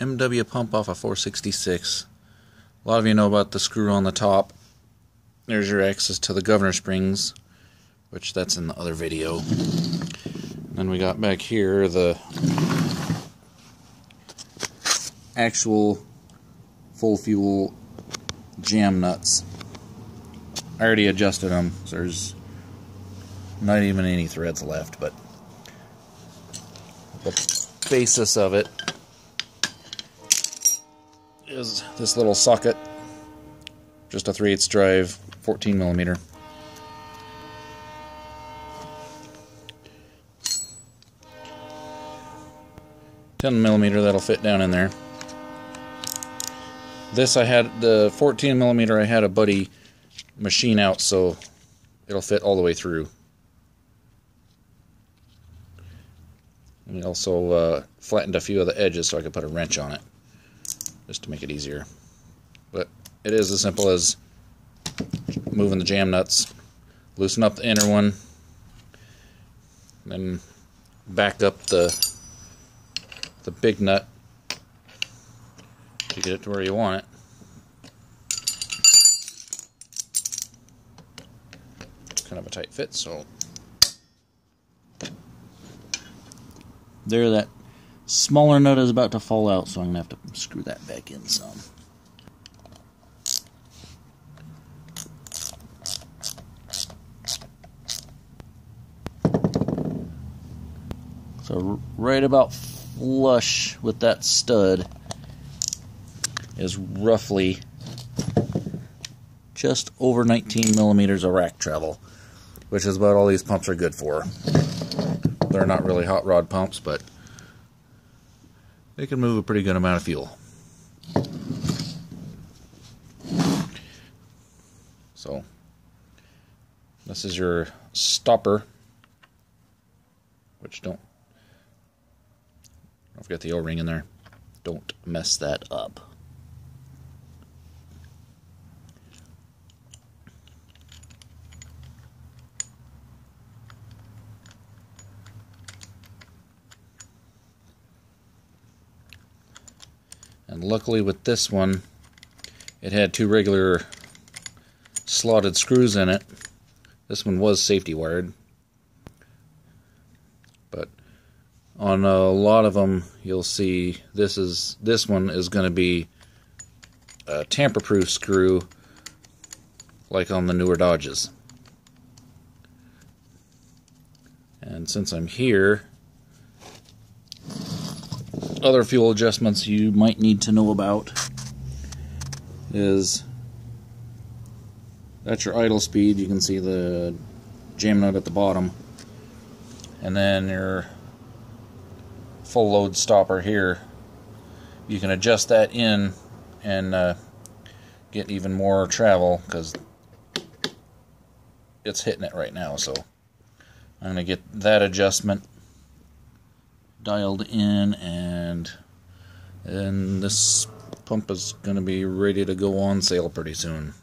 MW pump off a 466. A lot of you know about the screw on the top. There's your access to the governor springs, which that's in the other video. then we got back here the actual full fuel jam nuts. I already adjusted them, so there's not even any threads left, but the basis of it is this little socket, just a 3 8 drive, 14 millimeter. Ten millimeter that'll fit down in there. This I had the 14 millimeter I had a buddy machine out so it'll fit all the way through. And also uh, flattened a few of the edges so I could put a wrench on it just to make it easier. But it is as simple as moving the jam nuts, loosen up the inner one, then back up the the big nut to get it to where you want it. It's kind of a tight fit, so there that smaller nut is about to fall out, so I'm going to have to screw that back in some. So right about flush with that stud is roughly just over 19 millimeters of rack travel, which is about all these pumps are good for. They're not really hot rod pumps, but they can move a pretty good amount of fuel. So, this is your stopper, which don't, don't forget the O-ring in there. Don't mess that up. And luckily with this one, it had two regular slotted screws in it. This one was safety wired. But on a lot of them, you'll see this is this one is going to be a tamper-proof screw like on the newer Dodges. And since I'm here, other fuel adjustments you might need to know about is that's your idle speed. You can see the jam nut at the bottom. And then your full load stopper here. You can adjust that in and uh, get even more travel because it's hitting it right now. So I'm going to get that adjustment dialed in and and this pump is going to be ready to go on sale pretty soon.